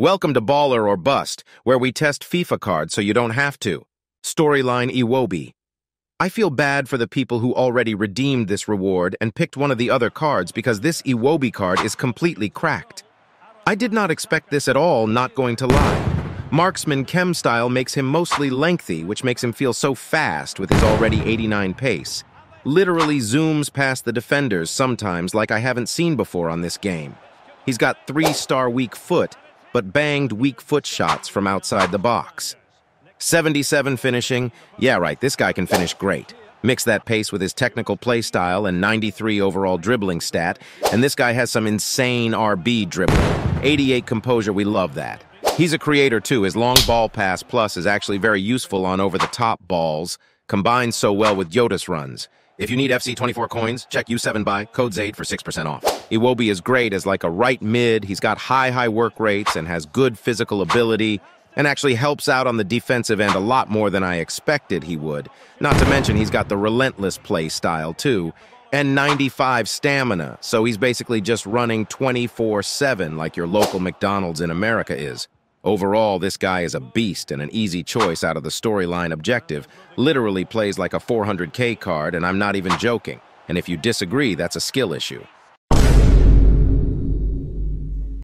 Welcome to Baller or Bust, where we test FIFA cards so you don't have to. Storyline Iwobi. I feel bad for the people who already redeemed this reward and picked one of the other cards because this Iwobi card is completely cracked. I did not expect this at all, not going to lie. Marksman Chem style makes him mostly lengthy, which makes him feel so fast with his already 89 pace. Literally zooms past the defenders sometimes like I haven't seen before on this game. He's got three-star weak foot, but banged weak foot shots from outside the box. 77 finishing, yeah right, this guy can finish great. Mix that pace with his technical play style and 93 overall dribbling stat, and this guy has some insane RB dribbling. 88 composure, we love that. He's a creator too. His long ball pass plus is actually very useful on over-the-top balls, combines so well with Jota's runs. If you need FC24 coins, check U7BUY, code ZADE for 6% off. Iwobi is great as like a right mid, he's got high, high work rates and has good physical ability, and actually helps out on the defensive end a lot more than I expected he would. Not to mention he's got the relentless play style too, and 95 stamina, so he's basically just running 24-7 like your local McDonald's in America is. Overall, this guy is a beast and an easy choice out of the storyline objective. Literally plays like a 400k card, and I'm not even joking. And if you disagree, that's a skill issue.